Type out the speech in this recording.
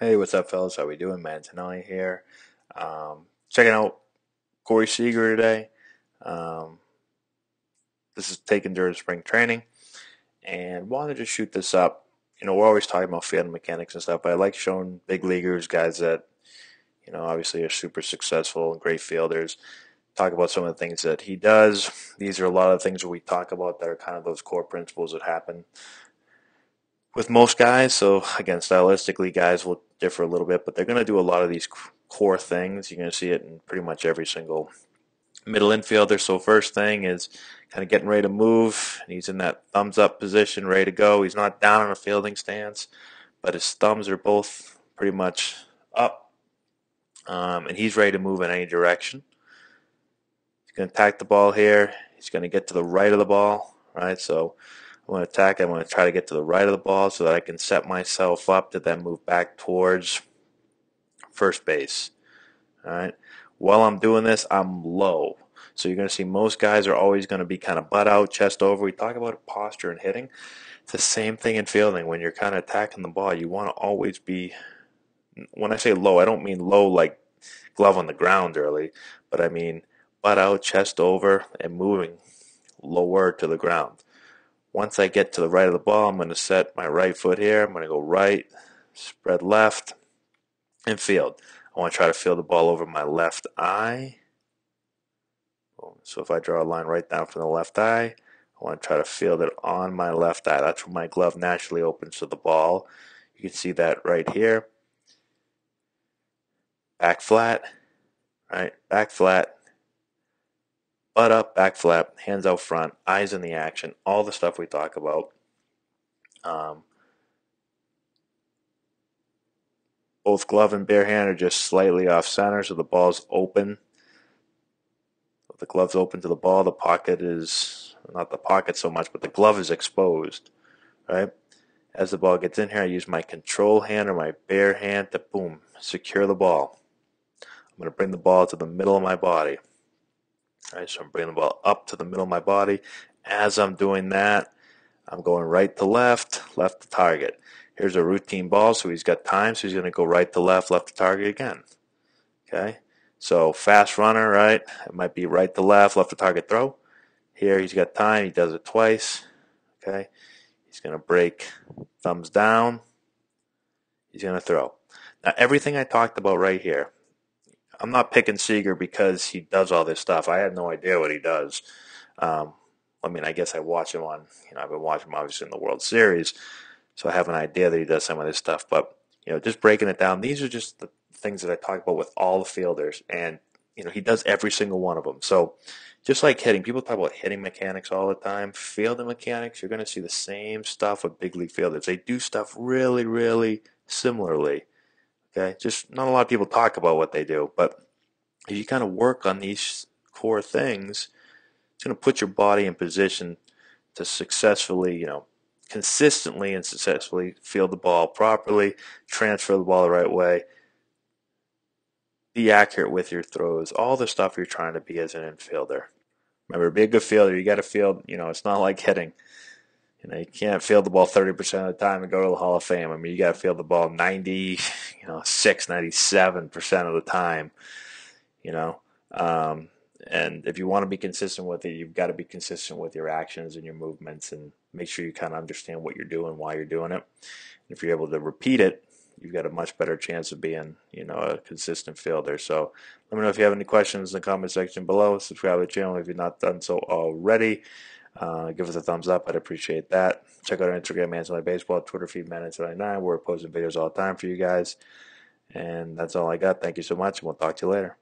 Hey, what's up, fellas? How we doing? Man, Matt Antonelli here. Um, checking out Corey Seager today. Um, this is taken during spring training, and wanted to shoot this up. You know, we're always talking about field mechanics and stuff, but I like showing big leaguers, guys that you know obviously are super successful and great fielders. Talk about some of the things that he does. These are a lot of things that we talk about that are kind of those core principles that happen with most guys. So again, stylistically, guys will differ a little bit, but they're going to do a lot of these core things. You're going to see it in pretty much every single middle infielder. So first thing is kind of getting ready to move. He's in that thumbs up position, ready to go. He's not down in a fielding stance, but his thumbs are both pretty much up. Um, and he's ready to move in any direction. He's going to attack the ball here. He's going to get to the right of the ball, right? So I want to attack. I want to try to get to the right of the ball so that I can set myself up to then move back towards first base. All right. While I'm doing this, I'm low. So you're going to see most guys are always going to be kind of butt out, chest over. We talk about posture and hitting. It's the same thing in fielding. When you're kind of attacking the ball, you want to always be. When I say low, I don't mean low like glove on the ground early, but I mean butt out, chest over, and moving lower to the ground. Once I get to the right of the ball, I'm going to set my right foot here. I'm going to go right, spread left, and field. I want to try to field the ball over my left eye. So if I draw a line right down from the left eye, I want to try to field it on my left eye. That's where my glove naturally opens to the ball. You can see that right here. Back flat, right? Back flat, butt up, back flap, hands out front, eyes in the action, all the stuff we talk about. Um, both glove and bare hand are just slightly off center, so the ball's open. the glove's open to the ball, the pocket is not the pocket so much, but the glove is exposed, right? As the ball gets in here, I use my control hand or my bare hand to boom, secure the ball. I'm going to bring the ball to the middle of my body. Right, so I'm bringing the ball up to the middle of my body. As I'm doing that, I'm going right to left, left to target. Here's a routine ball, so he's got time, so he's going to go right to left, left to target again. Okay, so fast runner, right? It might be right to left, left to target throw. Here he's got time, he does it twice. Okay, he's going to break thumbs down. He's going to throw. Now, everything I talked about right here, I'm not picking Seager because he does all this stuff. I have no idea what he does. Um, I mean, I guess I watch him on, you know, I've been watching him obviously in the World Series, so I have an idea that he does some of this stuff. But, you know, just breaking it down, these are just the things that I talk about with all the fielders. And, you know, he does every single one of them. So just like hitting, people talk about hitting mechanics all the time. Fielding mechanics, you're going to see the same stuff with big league fielders. They do stuff really, really similarly. Okay, just not a lot of people talk about what they do, but if you kind of work on these core things, it's going to put your body in position to successfully, you know, consistently and successfully field the ball properly, transfer the ball the right way, be accurate with your throws, all the stuff you're trying to be as an infielder. Remember, be a good fielder. You got to field, you know, it's not like hitting. You know, you can't field the ball 30% of the time and go to the Hall of Fame. I mean, you got to field the ball 90, you know, 6, 97% of the time, you know. Um, and if you want to be consistent with it, you've got to be consistent with your actions and your movements and make sure you kind of understand what you're doing, why you're doing it. And if you're able to repeat it, you've got a much better chance of being, you know, a consistent fielder. So let me know if you have any questions in the comment section below. Subscribe to the channel if you've not done so already. Uh, give us a thumbs up. I'd appreciate that. Check out our Instagram, Antonelli Baseball, Twitter feed, Man99. We're posting videos all the time for you guys. And that's all I got. Thank you so much, and we'll talk to you later.